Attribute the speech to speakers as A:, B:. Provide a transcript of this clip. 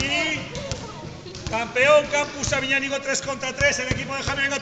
A: Y campeón Campus Aviñánigo 3 contra 3, el equipo de Jaime, venga.